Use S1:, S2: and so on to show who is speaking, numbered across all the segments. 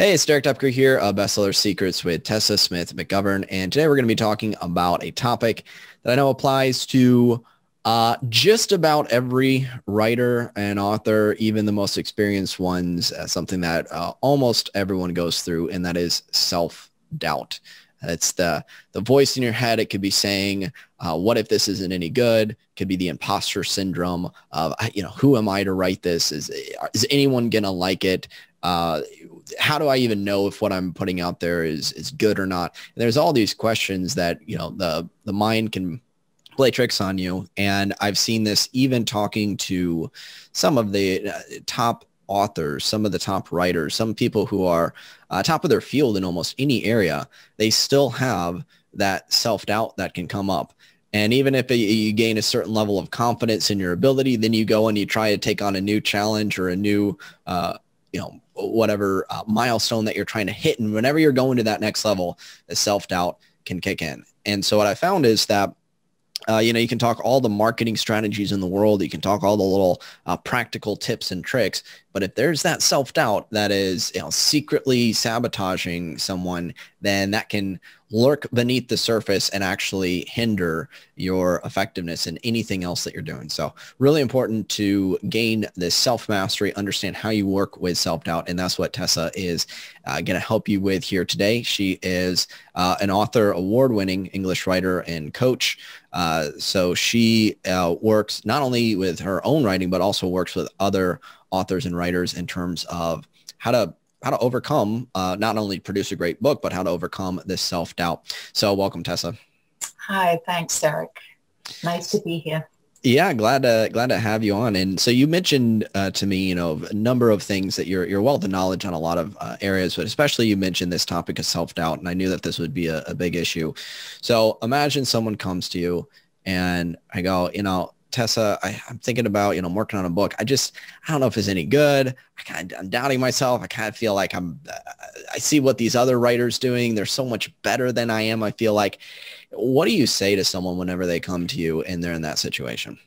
S1: Hey, it's Derek Doepker here, uh, Bestseller Secrets with Tessa Smith McGovern. And today we're going to be talking about a topic that I know applies to uh, just about every writer and author, even the most experienced ones, uh, something that uh, almost everyone goes through, and that is self-doubt. It's the the voice in your head. It could be saying, uh, "What if this isn't any good?" It could be the imposter syndrome of, you know, who am I to write this? Is is anyone gonna like it? How do I even know if what I'm putting out there is is good or not? And there's all these questions that you know the the mind can play tricks on you, and I've seen this even talking to some of the uh, top authors, some of the top writers, some people who are uh, top of their field in almost any area. They still have that self doubt that can come up. And even if you gain a certain level of confidence in your ability, then you go and you try to take on a new challenge or a new, uh, you know, whatever uh, milestone that you're trying to hit. And whenever you're going to that next level, the self-doubt can kick in. And so what I found is that uh, you know, you can talk all the marketing strategies in the world. You can talk all the little uh, practical tips and tricks. But if there's that self-doubt that is, you know, secretly sabotaging someone, then that can lurk beneath the surface and actually hinder your effectiveness in anything else that you're doing. So really important to gain this self-mastery, understand how you work with self-doubt. And that's what Tessa is uh, going to help you with here today. She is uh, an author, award-winning English writer and coach. Uh, so she uh, works not only with her own writing, but also works with other authors and writers in terms of how to how to overcome, uh, not only produce a great book, but how to overcome this self-doubt. So welcome, Tessa.
S2: Hi, thanks, Derek. Nice to be here.
S1: Yeah, glad to glad to have you on. And so you mentioned uh, to me, you know, a number of things that you're you're wealth of knowledge on a lot of uh, areas, but especially you mentioned this topic of self doubt, and I knew that this would be a, a big issue. So imagine someone comes to you, and I go, you know, Tessa, I, am thinking about, you know, I'm working on a book. I just, I don't know if it's any good. I kind of, I'm doubting myself. I kind of feel like I'm, uh, I see what these other writers doing. They're so much better than I am. I feel like, what do you say to someone whenever they come to you and they're in that situation?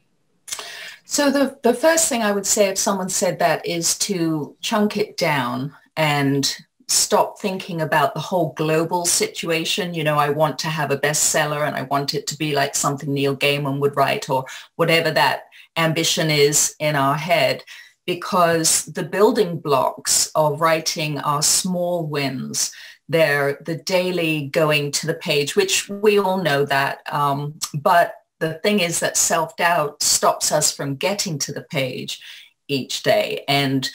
S2: So the, the first thing I would say if someone said that is to chunk it down and stop thinking about the whole global situation. You know, I want to have a bestseller and I want it to be like something Neil Gaiman would write or whatever that ambition is in our head because the building blocks of writing are small wins. They're the daily going to the page, which we all know that. Um, but the thing is that self-doubt stops us from getting to the page each day. And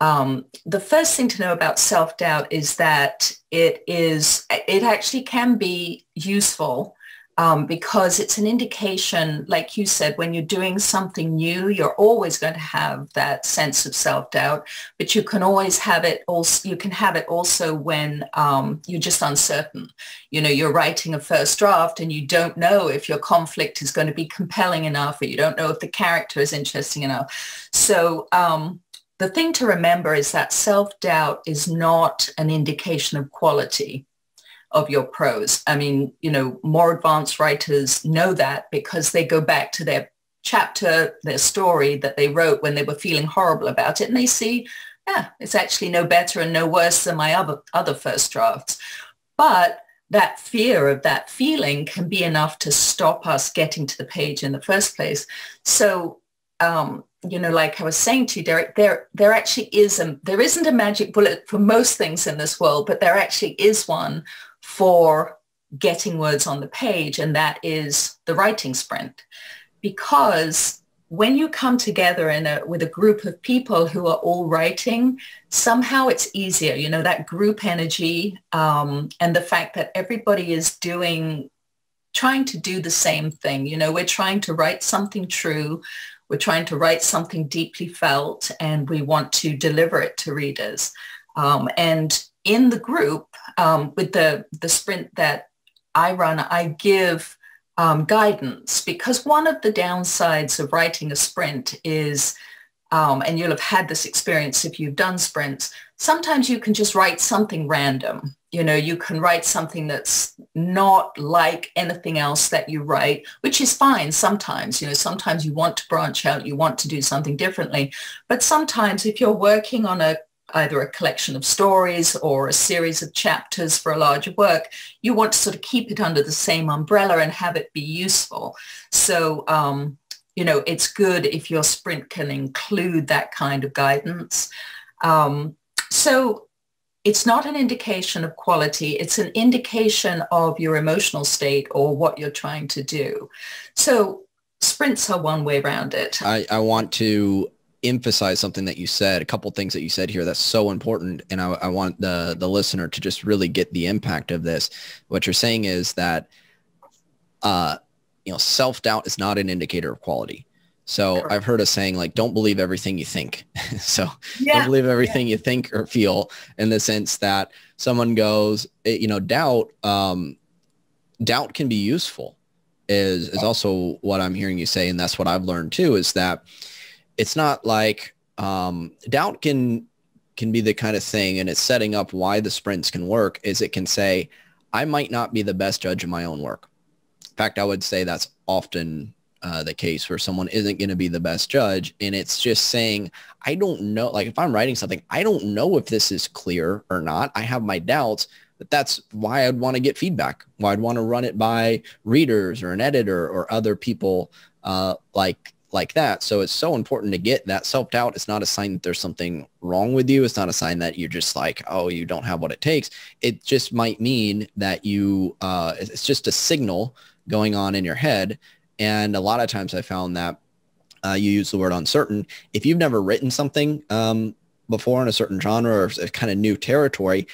S2: um, the first thing to know about self-doubt is that it is, it actually can be useful um, because it's an indication, like you said, when you're doing something new, you're always going to have that sense of self-doubt, but you can always have it also, you can have it also when um, you're just uncertain. You know, you're writing a first draft and you don't know if your conflict is going to be compelling enough or you don't know if the character is interesting enough. So um, the thing to remember is that self-doubt is not an indication of quality of your prose. I mean, you know, more advanced writers know that because they go back to their chapter, their story that they wrote when they were feeling horrible about it and they see, yeah, it's actually no better and no worse than my other, other first drafts. But that fear of that feeling can be enough to stop us getting to the page in the first place. So um, you know, like I was saying to you, Derek, there there actually is a there isn't a magic bullet for most things in this world, but there actually is one for getting words on the page, and that is the writing sprint. Because when you come together in a with a group of people who are all writing, somehow it's easier. You know, that group energy um, and the fact that everybody is doing trying to do the same thing. You know, we're trying to write something true we're trying to write something deeply felt and we want to deliver it to readers. Um, and in the group, um, with the, the sprint that I run, I give um, guidance because one of the downsides of writing a sprint is, um, and you'll have had this experience if you've done sprints, sometimes you can just write something random you know, you can write something that's not like anything else that you write, which is fine sometimes. You know, sometimes you want to branch out, you want to do something differently. But sometimes if you're working on a either a collection of stories or a series of chapters for a larger work, you want to sort of keep it under the same umbrella and have it be useful. So, um, you know, it's good if your sprint can include that kind of guidance. Um, so it's not an indication of quality. It's an indication of your emotional state or what you're trying to do. So sprints are one way around it.
S1: I, I want to emphasize something that you said, a couple things that you said here that's so important. And I, I want the, the listener to just really get the impact of this. What you're saying is that, uh, you know, self-doubt is not an indicator of quality. So I've heard a saying like, don't believe everything you think. so yeah. don't believe everything yeah. you think or feel in the sense that someone goes, eh, you know, doubt, um, doubt can be useful is, is also what I'm hearing you say. And that's what I've learned too, is that it's not like, um, doubt can, can be the kind of thing and it's setting up why the sprints can work is it can say, I might not be the best judge of my own work. In fact, I would say that's often uh, the case where someone isn't going to be the best judge. And it's just saying, I don't know, like if I'm writing something, I don't know if this is clear or not. I have my doubts, but that's why I'd want to get feedback, why I'd want to run it by readers or an editor or other people uh, like like that. So it's so important to get that self-doubt. It's not a sign that there's something wrong with you. It's not a sign that you're just like, oh, you don't have what it takes. It just might mean that you, uh, it's just a signal going on in your head and a lot of times I found that uh, you use the word uncertain. If you've never written something um, before in a certain genre or a kind of new territory,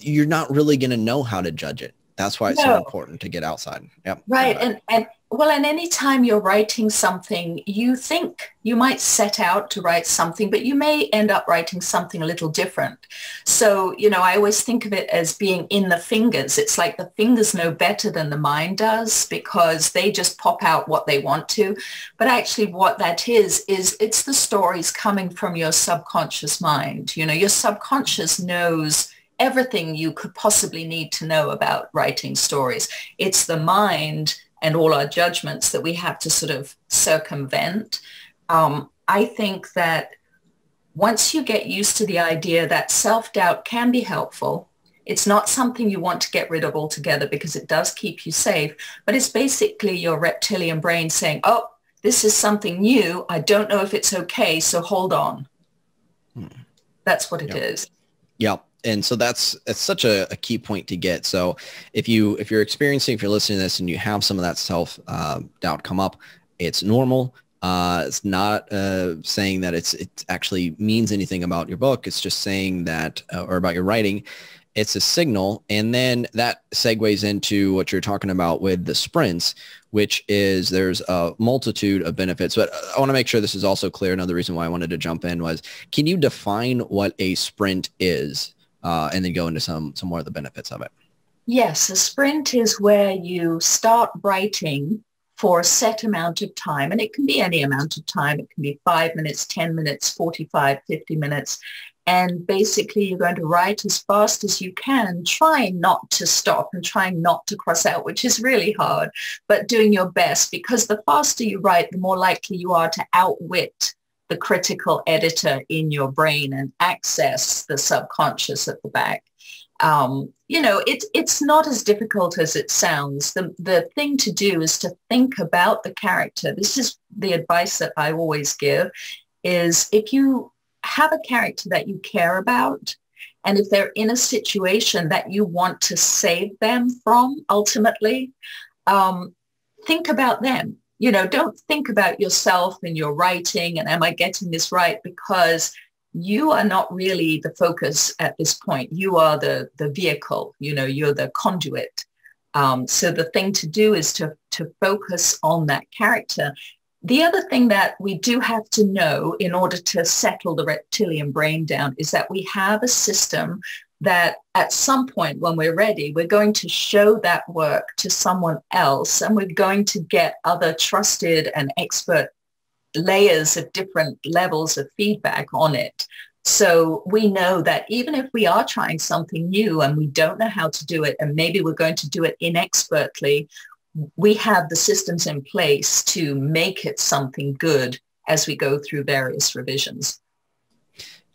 S1: you're not really going to know how to judge it. That's why it's no. so important to get outside. Yep.
S2: Right. And, and well, and any time you're writing something, you think you might set out to write something, but you may end up writing something a little different. So, you know, I always think of it as being in the fingers. It's like the fingers know better than the mind does because they just pop out what they want to. But actually what that is, is it's the stories coming from your subconscious mind. You know, your subconscious knows everything you could possibly need to know about writing stories. It's the mind and all our judgments that we have to sort of circumvent. Um, I think that once you get used to the idea that self-doubt can be helpful, it's not something you want to get rid of altogether because it does keep you safe, but it's basically your reptilian brain saying, oh, this is something new. I don't know if it's okay, so hold on. Hmm. That's what it
S1: yep.
S2: is.
S1: Yep and so that's it's such a, a, key point to get. So if you if you're experiencing if you're listening to this and you have some of that self uh, doubt come up, it's normal. Uh, it's not uh, saying that it's it actually means anything about your book. It's just saying that uh, or about your writing. It's a signal, and then that segues into what you're talking about with the sprints, which is there's a multitude of benefits. But I want to make sure this is also clear. Another reason why I wanted to jump in was, can you define what a sprint is? Uh, and then go into some some more of the benefits of it.
S2: Yes, a sprint is where you start writing for a set amount of time, and it can be any amount of time. It can be five minutes, 10 minutes, 45, 50 minutes. And basically, you're going to write as fast as you can, trying not to stop and trying not to cross out, which is really hard, but doing your best because the faster you write, the more likely you are to outwit the critical editor in your brain and access the subconscious at the back. Um, you know, it, it's not as difficult as it sounds. The, the thing to do is to think about the character. This is the advice that I always give is if you have a character that you care about and if they're in a situation that you want to save them from ultimately, um, think about them you know, don't think about yourself and your writing and am I getting this right? Because you are not really the focus at this point. You are the, the vehicle, you know, you're the conduit. Um, so the thing to do is to, to focus on that character. The other thing that we do have to know in order to settle the reptilian brain down is that we have a system that at some point when we're ready, we're going to show that work to someone else and we're going to get other trusted and expert layers of different levels of feedback on it. So we know that even if we are trying something new and we don't know how to do it, and maybe we're going to do it inexpertly, we have the systems in place to make it something good as we go through various revisions.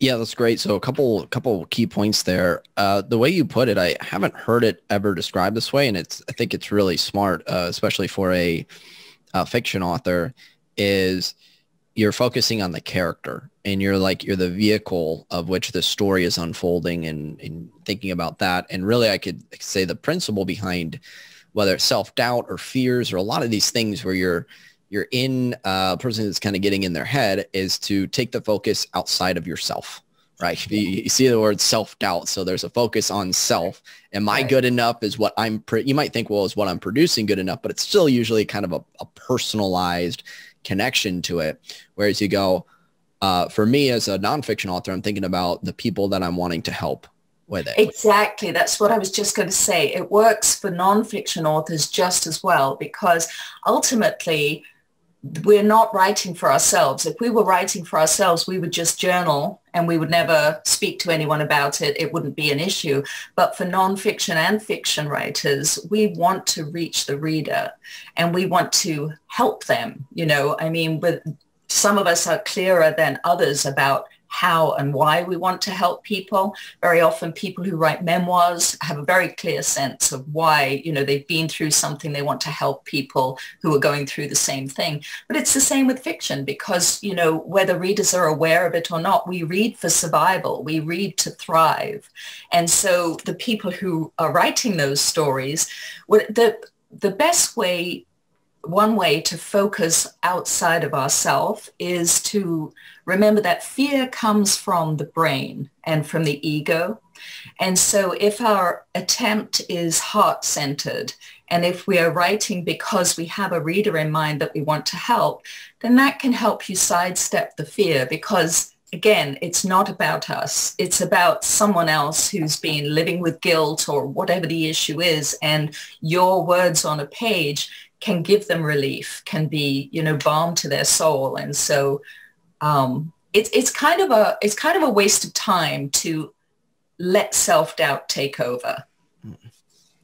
S1: Yeah, that's great. So a couple couple key points there. Uh, the way you put it, I haven't heard it ever described this way, and it's I think it's really smart, uh, especially for a, a, fiction author. Is you're focusing on the character, and you're like you're the vehicle of which the story is unfolding, and, and thinking about that. And really, I could say the principle behind whether it's self doubt or fears or a lot of these things where you're you're in uh, a person that's kind of getting in their head is to take the focus outside of yourself right? You, you see the word self-doubt so there's a focus on self. Am i good enough is what i'm you might think well is what i'm producing good enough but it's still usually kind of a, a personalized connection to it. Whereas you go uh, for me as a nonfiction author i'm thinking about the people that i'm wanting to help with it.
S2: Exactly. That's what i was just going to say. It works for nonfiction authors just as well because ultimately we're not writing for ourselves. If we were writing for ourselves, we would just journal and we would never speak to anyone about it. It wouldn't be an issue. But for nonfiction and fiction writers, we want to reach the reader and we want to help them. You know, I mean, with some of us are clearer than others about how and why we want to help people. Very often people who write memoirs have a very clear sense of why, you know, they've been through something, they want to help people who are going through the same thing. But it's the same with fiction because, you know, whether readers are aware of it or not, we read for survival, we read to thrive. And so the people who are writing those stories, the, the best way one way to focus outside of ourself is to remember that fear comes from the brain and from the ego. And so if our attempt is heart-centered and if we are writing because we have a reader in mind that we want to help, then that can help you sidestep the fear because again, it's not about us. It's about someone else who's been living with guilt or whatever the issue is. And your words on a page can give them relief, can be, you know, balm to their soul. And so um, it's, it's kind of a, it's kind of a waste of time to let self-doubt take over.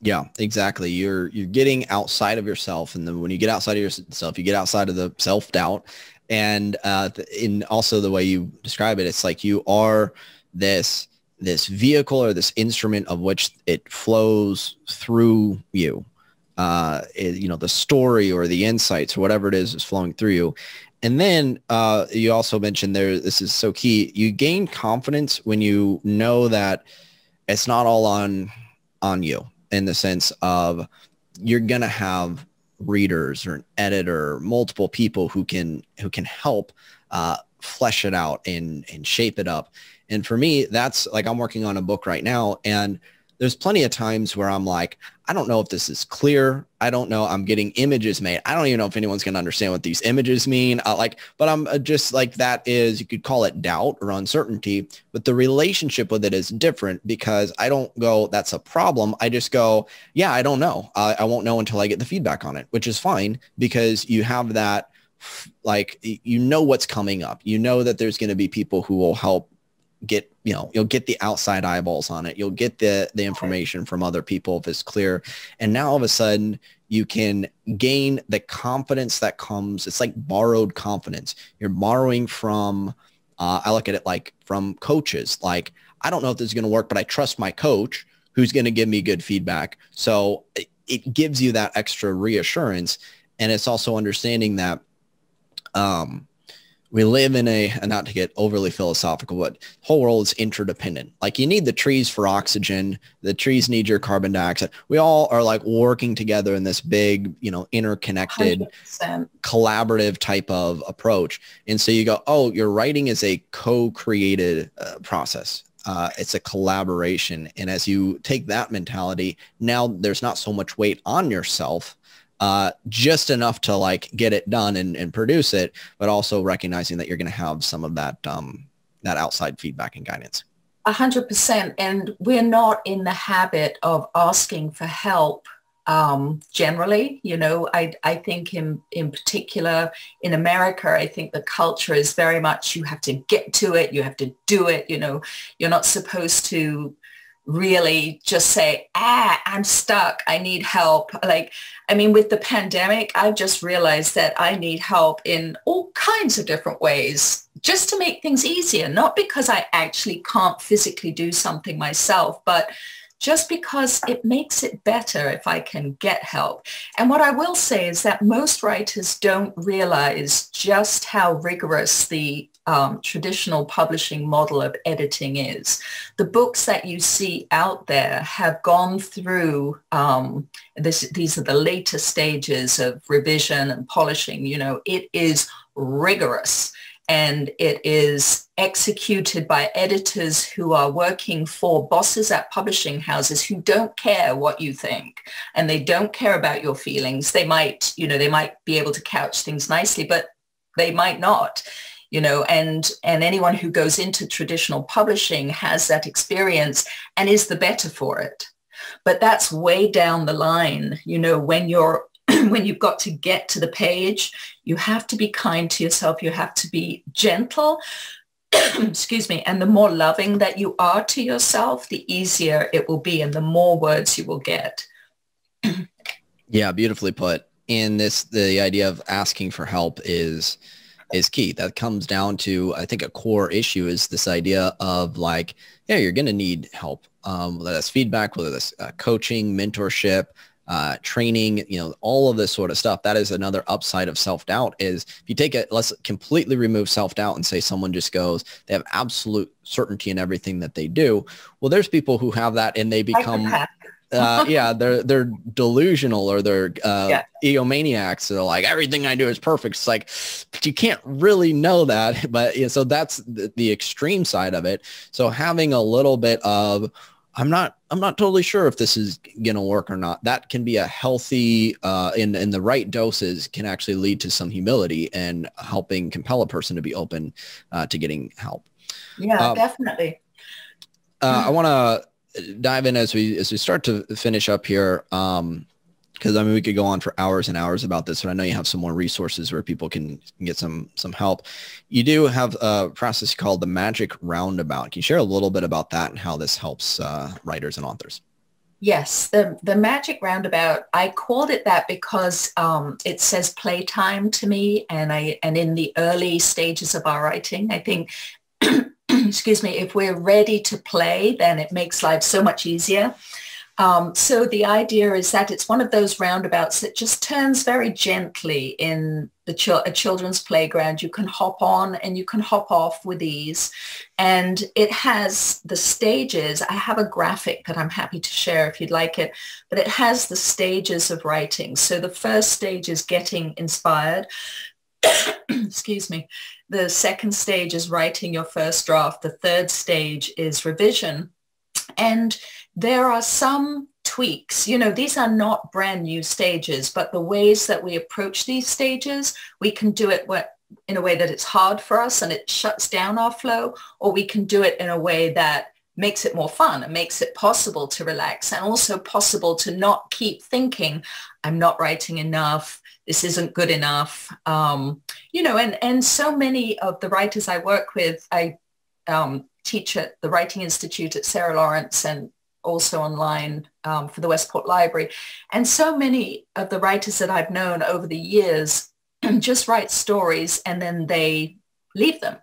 S1: Yeah, exactly. You're, you're getting outside of yourself. And then when you get outside of yourself, you get outside of the self-doubt and uh, in also the way you describe it, it's like you are this, this vehicle or this instrument of which it flows through you uh, you know, the story or the insights or whatever it is is flowing through you. And then uh, you also mentioned there, this is so key. You gain confidence when you know that it's not all on on you in the sense of you're gonna have readers or an editor, multiple people who can who can help uh, flesh it out and and shape it up. And for me, that's like I'm working on a book right now, and there's plenty of times where I'm like, I don't know if this is clear. I don't know. I'm getting images made. I don't even know if anyone's going to understand what these images mean. Like, but I'm uh, just like that is, you could call it doubt or uncertainty, but the relationship with it is different because I don't go, that's a problem. I just go, yeah, I don't know. I won't know until I get the feedback on it, which is fine because you have that, like, you know what's coming up. You know that there's going to be people who will help get you know you'll get the outside eyeballs on it. You'll get the the information from other people if it's clear. And now all of a sudden you can gain the confidence that comes it's like borrowed confidence. You're borrowing from uh, i look at it like from coaches. Like i don't know if this is going to work but i trust my coach who's going to give me good feedback. So it, it gives you that extra reassurance. And it's also understanding that um we live in a not to get overly philosophical but whole world is interdependent. Like you need the trees for oxygen the trees need your carbon dioxide. We all are like working together in this big you know interconnected 100%. collaborative type of approach. And so you go oh your writing is a co-created uh, process. Uh, it's a collaboration. And as you take that mentality now there's not so much weight on yourself uh, just enough to like get it done and, and produce it, but also recognizing that you're going to have some of that um, that outside feedback and guidance.
S2: A hundred percent. And we're not in the habit of asking for help um, generally. You know, I, I think in, in particular in America, I think the culture is very much you have to get to it, you have to do it, you know, you're not supposed to really just say, ah, I'm stuck. I need help. Like, I mean, with the pandemic, I've just realized that I need help in all kinds of different ways just to make things easier, not because I actually can't physically do something myself, but just because it makes it better if I can get help. And what I will say is that most writers don't realize just how rigorous the um, traditional publishing model of editing is. The books that you see out there have gone through, um, this, these are the later stages of revision and polishing, you know, it is rigorous and it is executed by editors who are working for bosses at publishing houses who don't care what you think and they don't care about your feelings. They might, you know, they might be able to couch things nicely, but they might not you know and and anyone who goes into traditional publishing has that experience and is the better for it. But that's way down the line you know when you're when you've got to get to the page you have to be kind to yourself you have to be gentle excuse me and the more loving that you are to yourself the easier it will be and the more words you will get.
S1: Yeah beautifully put. And this the idea of asking for help is is key. That comes down to, I think a core issue is this idea of like, yeah, you're going to need help. Um, whether that's feedback, whether that's uh, coaching, mentorship, uh, training, you know, all of this sort of stuff. That is another upside of self-doubt is if you take it, let's completely remove self-doubt and say someone just goes, they have absolute certainty in everything that they do. Well, there's people who have that and they become uh, yeah, they're they're delusional or they're uh, yeah. eomaniacs. They're like everything I do is perfect. It's like, but you can't really know that. But yeah, so that's the, the extreme side of it. So having a little bit of I'm not I'm not totally sure if this is gonna work or not. That can be a healthy uh, in in the right doses can actually lead to some humility and helping compel a person to be open uh, to getting help.
S2: Yeah, um, definitely.
S1: Uh, I want to dive in as we as we start to finish up here. Um, because I mean, we could go on for hours and hours about this, but I know you have some more resources where people can get some some help. You do have a process called the Magic Roundabout. Can you share a little bit about that and how this helps uh, writers and authors?
S2: Yes, the the Magic Roundabout. I called it that because um, it says playtime to me, and I and in the early stages of our writing, I think excuse me, if we're ready to play, then it makes life so much easier. Um, so the idea is that it's one of those roundabouts that just turns very gently in the ch- a children's playground. You can hop on and you can hop off with ease. And it has the stages. I have a graphic that I'm happy to share if you'd like it, but it has the stages of writing. So the first stage is getting inspired. Excuse me. The second stage is writing your first draft. The third stage is revision. And there are some tweaks. You know, these are not brand new stages, but the ways that we approach these stages, we can do it in a way that it's hard for us and it shuts down our flow, or we can do it in a way that makes it more fun and makes it possible to relax and also possible to not keep thinking, I'm not writing enough this isn't good enough. Um, you know, and, and so many of the writers I work with, I um, teach at the Writing Institute at Sarah Lawrence and also online um, for the Westport Library. And so many of the writers that I've known over the years just write stories and then they leave them.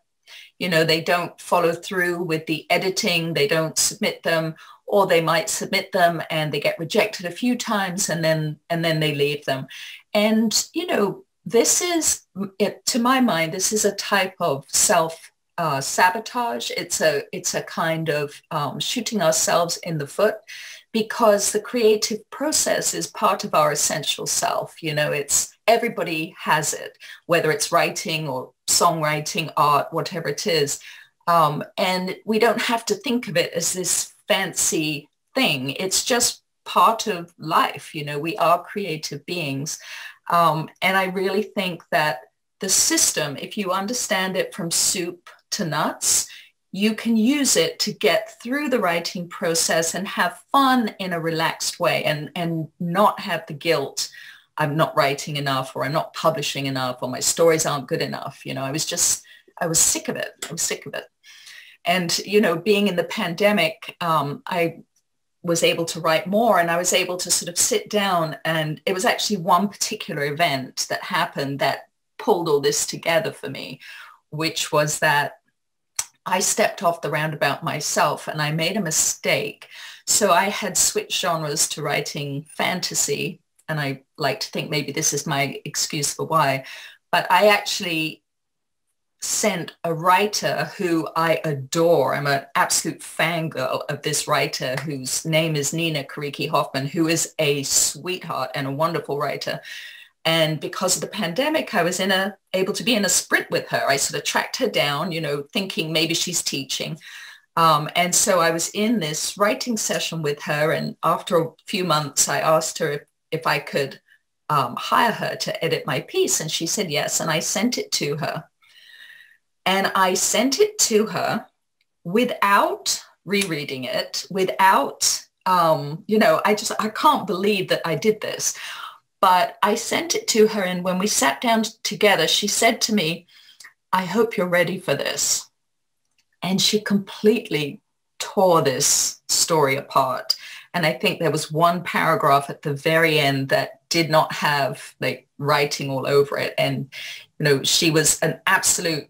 S2: You know, they don't follow through with the editing, they don't submit them, or they might submit them and they get rejected a few times and then and then they leave them. And, you know, this is, it, to my mind, this is a type of self uh, sabotage. It's a, it's a kind of um, shooting ourselves in the foot because the creative process is part of our essential self. You know, it's everybody has it, whether it's writing or songwriting, art, whatever it is. Um, and we don't have to think of it as this fancy thing. It's just part of life. You know, we are creative beings. Um, and I really think that the system, if you understand it from soup to nuts, you can use it to get through the writing process and have fun in a relaxed way and, and not have the guilt I'm not writing enough or I'm not publishing enough or my stories aren't good enough. You know, I was just, I was sick of it. I was sick of it. And, you know, being in the pandemic, um, I was able to write more and I was able to sort of sit down and it was actually one particular event that happened that pulled all this together for me, which was that I stepped off the roundabout myself and I made a mistake. So I had switched genres to writing fantasy and I like to think maybe this is my excuse for why, but I actually sent a writer who I adore. I'm an absolute fangirl of this writer whose name is Nina Kiriki Hoffman, who is a sweetheart and a wonderful writer. And because of the pandemic, I was in a able to be in a sprint with her. I sort of tracked her down, you know, thinking maybe she's teaching. Um, and so I was in this writing session with her. And after a few months, I asked her if, if I could um, hire her to edit my piece. And she said yes. And I sent it to her. And I sent it to her without rereading it, without, um, you know, I just, I can't believe that I did this. But I sent it to her. And when we sat down together, she said to me, I hope you're ready for this. And she completely tore this story apart. And I think there was one paragraph at the very end that did not have like writing all over it. And, you know, she was an absolute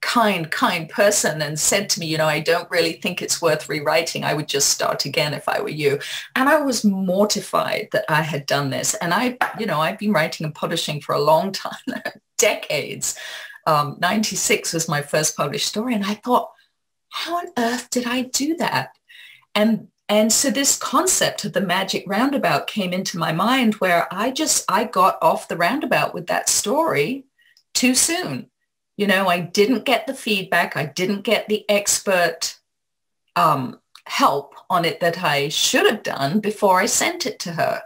S2: kind, kind person and said to me, you know, I don't really think it's worth rewriting. I would just start again if I were you. And I was mortified that I had done this. And I, you know, I've been writing and publishing for a long time, decades. Um, 96 was my first published story. And I thought, how on earth did I do that? And and so this concept of the magic roundabout came into my mind where I just, I got off the roundabout with that story too soon. You know, I didn't get the feedback. I didn't get the expert um, help on it that I should have done before I sent it to her.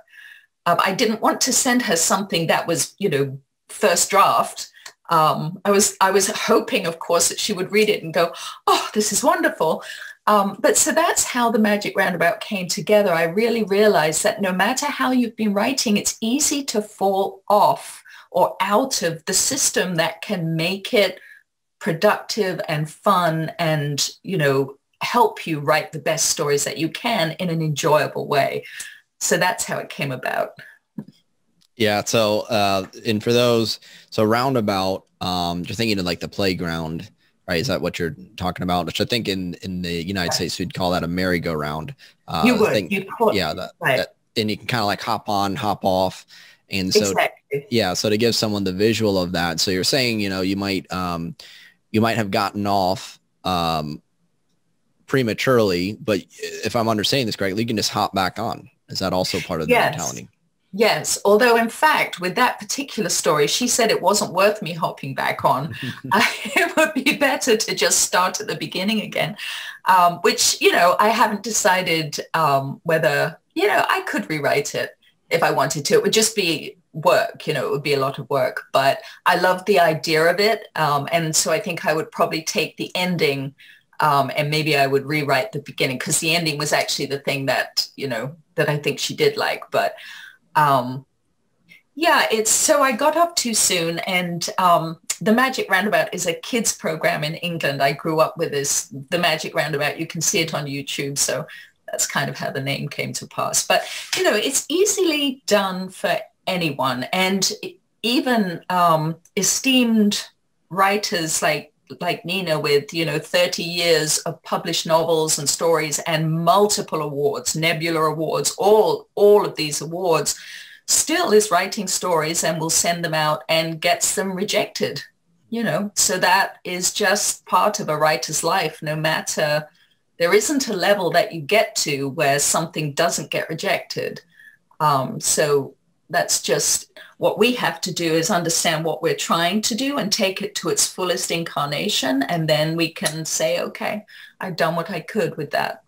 S2: Um, I didn't want to send her something that was, you know, first draft. Um, I was I was hoping, of course, that she would read it and go, "Oh, this is wonderful." Um, but so that's how the Magic Roundabout came together. I really realized that no matter how you've been writing, it's easy to fall off or out of the system that can make it productive and fun and, you know, help you write the best stories that you can in an enjoyable way. So that's how it came about.
S1: Yeah. So, uh, and for those, so roundabout, um, you're thinking of like the playground, right? Is that what you're talking about? Which I think in, in the United right. States, we'd call that a merry-go-round.
S2: Uh, you would. Think, you
S1: yeah. That, right. that, and you can kind of like hop on, hop off. And so, exactly. Yeah, so to give someone the visual of that. So you're saying, you know, you might, um, you might have gotten off, um, prematurely, but if I'm understanding this correctly, you can just hop back on. Is that also part of the yes. mentality?
S2: Yes, although in fact, with that particular story, she said it wasn't worth me hopping back on. it would be better to just start at the beginning again, um, which, you know, I haven't decided um, whether, you know, I could rewrite it if I wanted to. It would just be work, you know, it would be a lot of work. But I love the idea of it. Um, and so I think I would probably take the ending um, and maybe I would rewrite the beginning because the ending was actually the thing that, you know, that I think she did like. But um, yeah, it's so I got up too soon and um, the Magic Roundabout is a kids program in England. I grew up with this, the Magic Roundabout. You can see it on YouTube. So that's kind of how the name came to pass. But, you know, it's easily done for anyone. And even um, esteemed writers like like Nina with, you know, 30 years of published novels and stories and multiple awards, Nebula Awards, all, all of these awards, still is writing stories and will send them out and gets them rejected, you know. So that is just part of a writer's life, no matter there isn't a level that you get to where something doesn't get rejected. Um, so that's just what we have to do is understand what we're trying to do and take it to its fullest incarnation. And then we can say, okay, I've done what I could with that.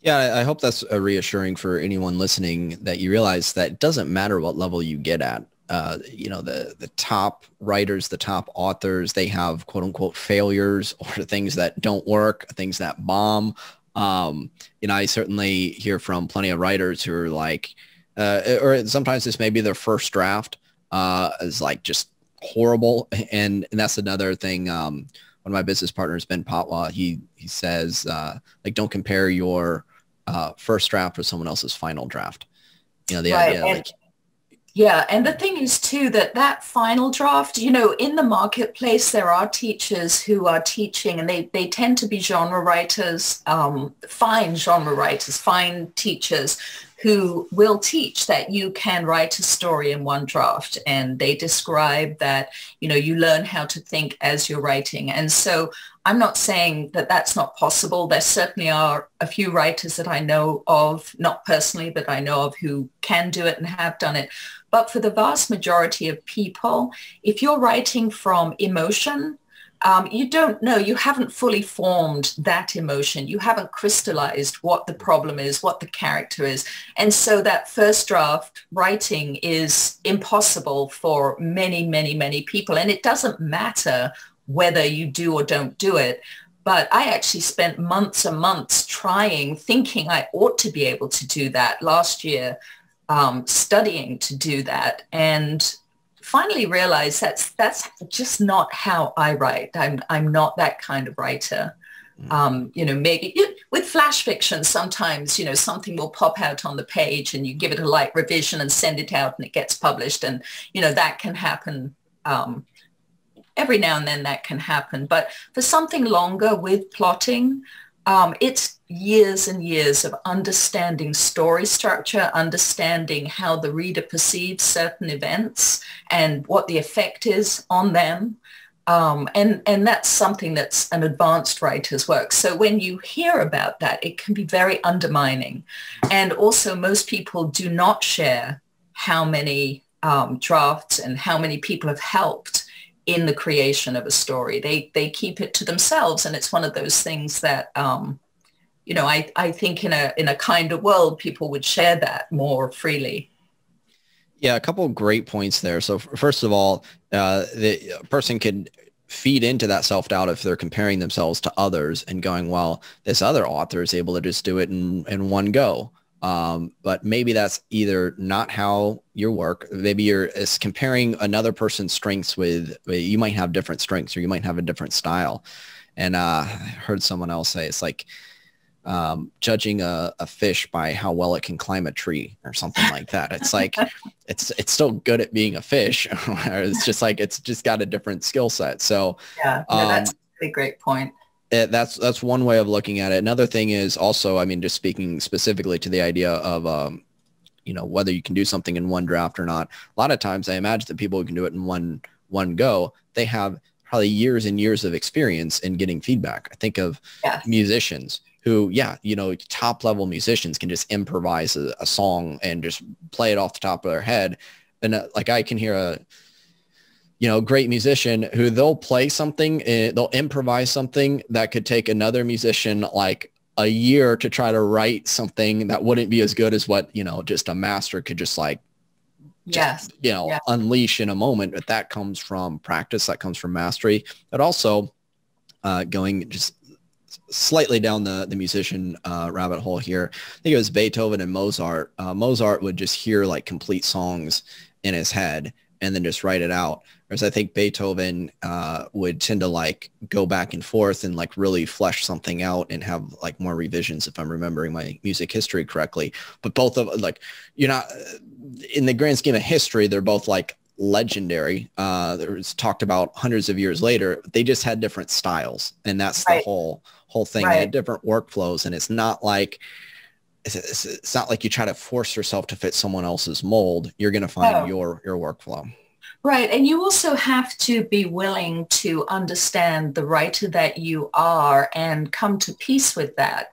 S1: Yeah, I hope that's a reassuring for anyone listening that you realize that it doesn't matter what level you get at uh, you know, the, the top writers, the top authors, they have quote unquote failures or things that don't work, things that bomb. Um, you know, I certainly hear from plenty of writers who are like, uh, or sometimes this may be their first draft uh, is like just horrible. And, and that's another thing. Um, one of my business partners, Ben Potwa, he, he says, uh, like, don't compare your uh, first draft or someone else's final draft. You know, the right. idea
S2: and, like yeah, and the thing is too that that final draft, you know, in the marketplace there are teachers who are teaching, and they they tend to be genre writers, um, fine genre writers, fine teachers who will teach that you can write a story in one draft, and they describe that you know you learn how to think as you're writing, and so I'm not saying that that's not possible. There certainly are a few writers that I know of, not personally, but I know of who can do it and have done it. But for the vast majority of people, if you're writing from emotion, um, you don't know, you haven't fully formed that emotion. You haven't crystallized what the problem is, what the character is. And so that first draft writing is impossible for many, many, many people. And it doesn't matter whether you do or don't do it. But I actually spent months and months trying, thinking I ought to be able to do that last year um, studying to do that and finally realized that's that's just not how I write. I'm I'm not that kind of writer. Mm. Um, you know, maybe with flash fiction, sometimes, you know, something will pop out on the page and you give it a light revision and send it out and it gets published. And, you know, that can happen. Um, every now and then that can happen. But for something longer with plotting, um, it's years and years of understanding story structure, understanding how the reader perceives certain events and what the effect is on them. Um, and, and that's something that's an advanced writer's work. So when you hear about that, it can be very undermining. And also most people do not share how many um, drafts and how many people have helped in the creation of a story. They they keep it to themselves, and it's one of those things that um, you know I I think in a in a kinder world people would share that more freely.
S1: Yeah, a couple great points there. So first of all, uh, the person could feed into that self-doubt if they're comparing themselves to others and going, well, this other author is able to just do it in, in one go. Um, but maybe that's either not how your work. Maybe you're comparing another person's strengths with, you might have different strengths or you might have a different style. And uh, I heard someone else say it's like um, judging a, a fish by how well it can climb a tree or something like that. It's like it's it's still good at being a fish. it's just like it's just got a different skill set. So
S2: yeah, no, um, that's a great point
S1: it, that's that's one way of looking at it. Another thing is also, I mean, just speaking specifically to the idea of, um, you know, whether you can do something in one draft or not. A lot of times, I imagine that people who can do it in one one go, they have probably years and years of experience in getting feedback. I think of yeah. musicians who, yeah, you know, top level musicians can just improvise a, a, song and just play it off the top of their head. And uh, like I can hear a you know, great musician who they'll play something, uh, they'll improvise something that could take another musician like a year to try to write something that wouldn't be as good as what, you know, just a master could just like,
S2: just, yes.
S1: you know, unleash in a moment. But that comes from practice, that comes from mastery, but also uh, going just slightly down the, the musician uh, rabbit hole here. I think it was Beethoven and Mozart. Uh, Mozart would just hear like complete songs in his head and then just write it out. Whereas I think Beethoven uh, would tend to like go back and forth and like really flesh something out and have like more revisions if I'm remembering my music history correctly. But both of like, you know, in the grand scheme of history, they're both like legendary. Uh, was talked about hundreds of years later. They just had different styles, and that's right. the whole whole thing. Right. They had different workflows, and it's not like it's, it's, not like you try to force yourself to fit someone else's mold. You're going to find oh. your your workflow.
S2: Right. And you also have to be willing to understand the writer that you are and come to peace with that.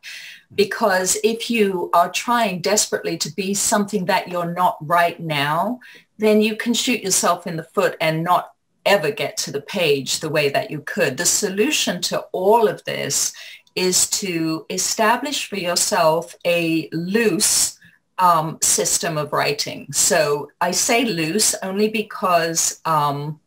S2: Because if you are trying desperately to be something that you're not right now, then you can shoot yourself in the foot and not ever get to the page the way that you could. The solution to all of this is to establish for yourself a loose um, system of writing. So I say loose only because um,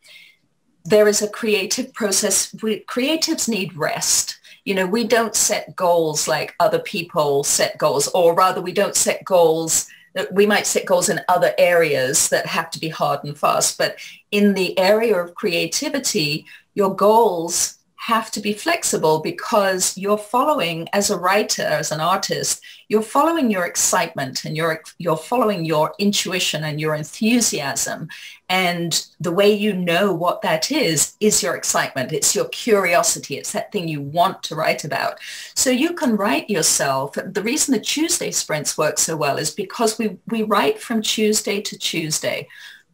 S2: there is a creative process. We, creatives need rest. You know, we don't set goals like other people set goals, or rather we don't set goals we might set goals in other areas that have to be hard and fast. But in the area of creativity, your goals have to be flexible because you're following as a writer, as an artist, you're following your excitement and you're, you're following your intuition and your enthusiasm. And the way you know what that is, is your excitement. It's your curiosity. It's that thing you want to write about. So you can write yourself. The reason the Tuesday sprints work so well is because we, we write from Tuesday to Tuesday.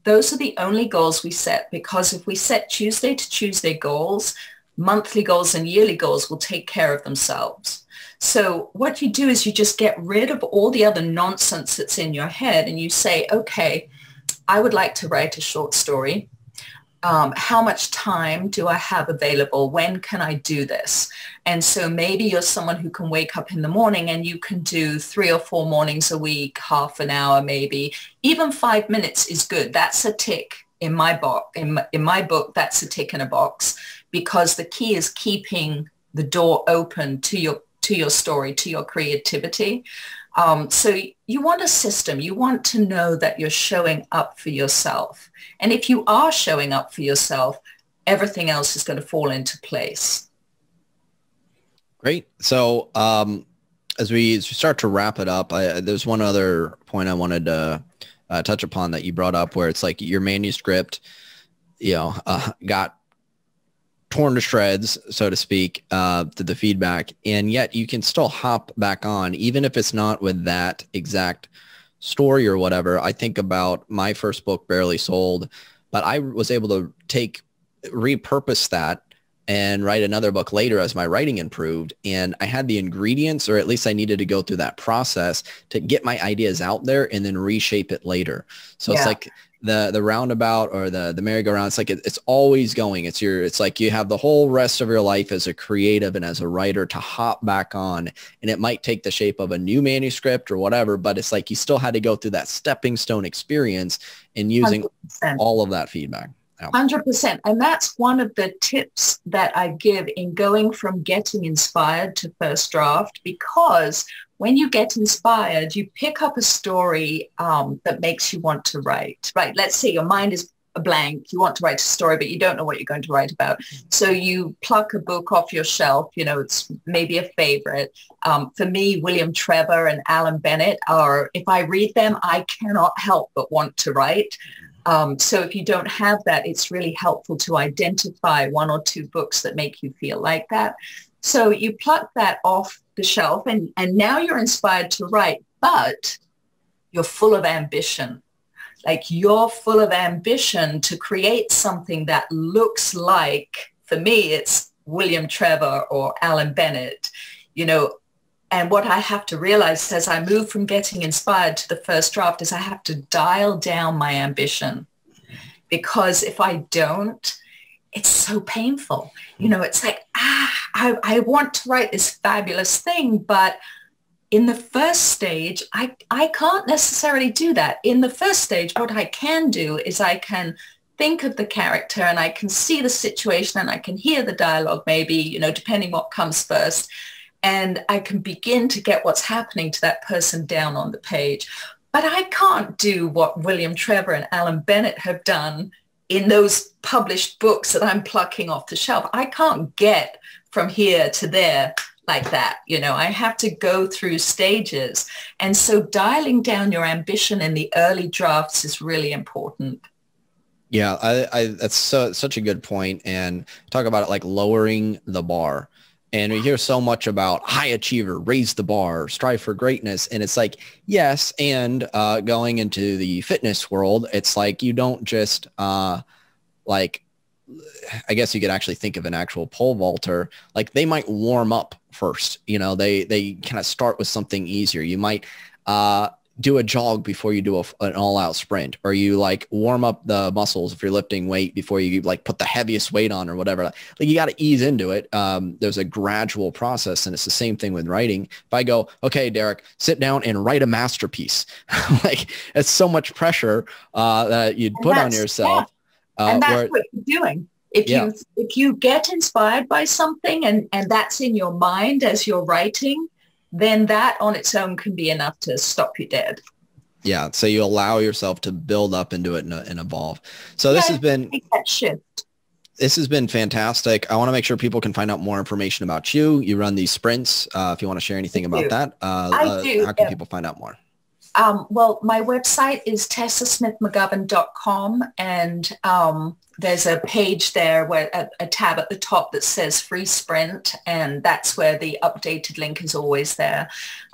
S2: Those are the only goals we set because if we set Tuesday to Tuesday goals, monthly goals and yearly goals will take care of themselves. So what you do is you just get rid of all the other nonsense that's in your head and you say, okay, I would like to write a short story. Um, how much time do I have available? When can I do this? And so maybe you're someone who can wake up in the morning and you can do three or four mornings a week, half an hour maybe. Even five minutes is good. That's a tick in my book. In in my book, that's a tick in a box because the key is keeping the door open to your to your story, to your creativity. Um, so you want a system. You want to know that you're showing up for yourself. And if you are showing up for yourself, everything else is going to fall into place.
S1: Great. So um, as, we, as we start to wrap it up, I, there's one other point I wanted to uh, touch upon that you brought up where it's like your manuscript, you know, uh, got torn to shreds, so to speak, uh, to the feedback. And yet you can still hop back on, even if it's not with that exact story or whatever. I think about my first book, Barely Sold, but I was able to take, repurpose that and write another book later as my writing improved. And I had the ingredients, or at least I needed to go through that process to get my ideas out there and then reshape it later. So yeah. it's like the the roundabout or the the merry-go-round it's like it, it's always going it's your it's like you have the whole rest of your life as a creative and as a writer to hop back on and it might take the shape of a new manuscript or whatever but it's like you still had to go through that stepping stone experience and using 100%. all of that feedback
S2: 100%. And that's one of the tips that I give in going from getting inspired to first draft because when you get inspired, you pick up a story um, that makes you want to write, right? Let's say your mind is a blank. You want to write a story, but you don't know what you're going to write about. So you pluck a book off your shelf. You know, it's maybe a favorite. Um, for me, William Trevor and Alan Bennett are, if I read them, I cannot help but want to write. Um, so if you don't have that, it's really helpful to identify one or two books that make you feel like that. So you pluck that off the shelf and, and now you're inspired to write, but you're full of ambition. Like you're full of ambition to create something that looks like, for me, it's William Trevor or Alan Bennett. You know, and what I have to realize as I move from getting inspired to the first draft is I have to dial down my ambition because if I don't, it's so painful. You know, it's like, I, I want to write this fabulous thing, but in the first stage, I, I can't necessarily do that. In the first stage, what I can do is I can think of the character and I can see the situation and I can hear the dialogue maybe, you know, depending what comes first and I can begin to get what's happening to that person down on the page. But I can't do what William Trevor and Alan Bennett have done in those published books that I'm plucking off the shelf. I can't get from here to there like that. You know, I have to go through stages. And so dialing down your ambition in the early drafts is really important.
S1: Yeah, I, I that's so, such a good point. And talk about it like lowering the bar. And we hear so much about high achiever, raise the bar, strive for greatness. And it's like, yes. And uh, going into the fitness world, it's like you don't just uh, like, I guess you could actually think of an actual pole vaulter. Like they might warm up first. You know, they, they kind of start with something easier. You might uh, do a jog before you do a, an all-out sprint or you like warm up the muscles if you're lifting weight before you like put the heaviest weight on or whatever like you got to ease into it um, there's a gradual process and it's the same thing with writing if i go okay derek sit down and write a masterpiece like it's so much pressure uh, that you'd put on yourself
S2: yeah. and uh, that's where, what you're doing if yeah. you if you get inspired by something and and that's in your mind as you're writing then that on its own can be enough to stop you dead.
S1: Yeah. So you allow yourself to build up into it and, and evolve. So yeah, this has been
S2: that shift.
S1: this has been fantastic. I want to make sure people can find out more information about you. You run these sprints. Uh, if you want to share anything about that, uh,
S2: I
S1: uh,
S2: do.
S1: how can people find out more?
S2: Um, well, my website is tessasmithmcgovern.com and um, there's a page there where a, a, tab at the top that says free sprint and that's where the updated link is always there.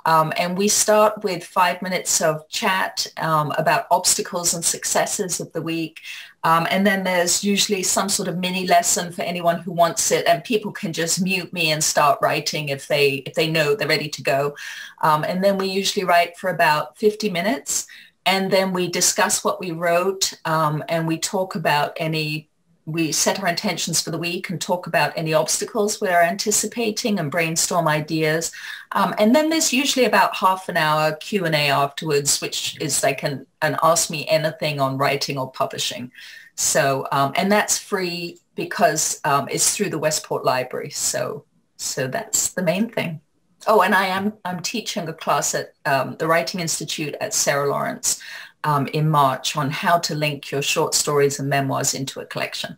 S2: Um, and we start with five minutes of chat um, about obstacles and successes of the week. Um, and then there's usually some sort of mini lesson for anyone who wants it and people can just mute me and start writing if they if they know they're ready to go. Um, and then we usually write for about 50 minutes and then we discuss what we wrote um, and we talk about any we set our intentions for the week and talk about any obstacles we're anticipating and brainstorm ideas. Um, and then there's usually about half an hour Q&A afterwards, which is like an, an ask me anything on writing or publishing. So, um, and that's free because um, it's through the Westport Library. So, so that's the main thing. Oh, and I am I'm teaching a class at um, the Writing Institute at Sarah Lawrence um, in March on how to link your short stories and memoirs into a collection.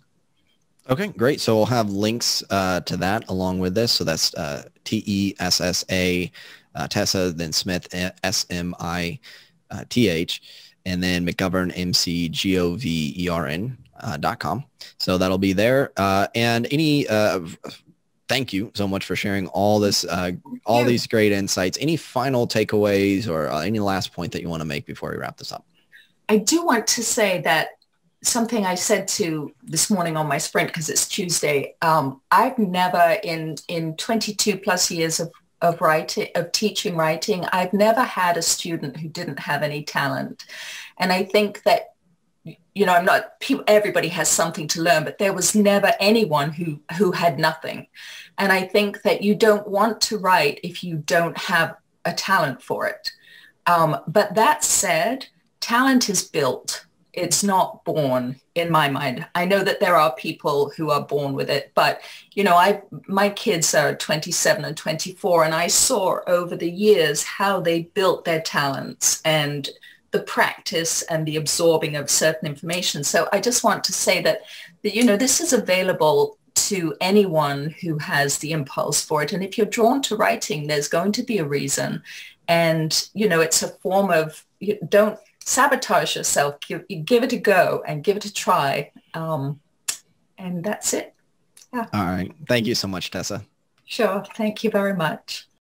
S1: Okay, great. So we'll have links uh, to that along with this. So that's uh, T-E-S-S-A, uh, Tessa, then Smith, S-M-I-T-H, and then McGovern, M-C-G-O-V-E-R-N uh, dot com. So that'll be there. Uh, and any uh, thank you so much for sharing all this, uh, all these great insights. Any final takeaways or uh, any last point that you want to make before we wrap this up?
S2: I do want to say that something I said to this morning on my sprint because it's Tuesday. Um, I've never in in 22 plus years of of writing of teaching writing, I've never had a student who didn't have any talent, and I think that you know, I'm not, people, everybody has something to learn, but there was never anyone who, who had nothing. And I think that you don't want to write if you don't have a talent for it. Um, but that said, talent is built. It's not born in my mind. I know that there are people who are born with it, but you know, I my kids are 27 and 24 and I saw over the years how they built their talents and the practice and the absorbing of certain information. So I just want to say that, that you know, this is available to anyone who has the impulse for it. And if you're drawn to writing, there's going to be a reason. And, you know, it's a form of, you don't sabotage yourself, give, give it a go and give it a try. Um, and that's it.
S1: Yeah. All right. Thank you so much, Tessa.
S2: Sure. Thank you very much.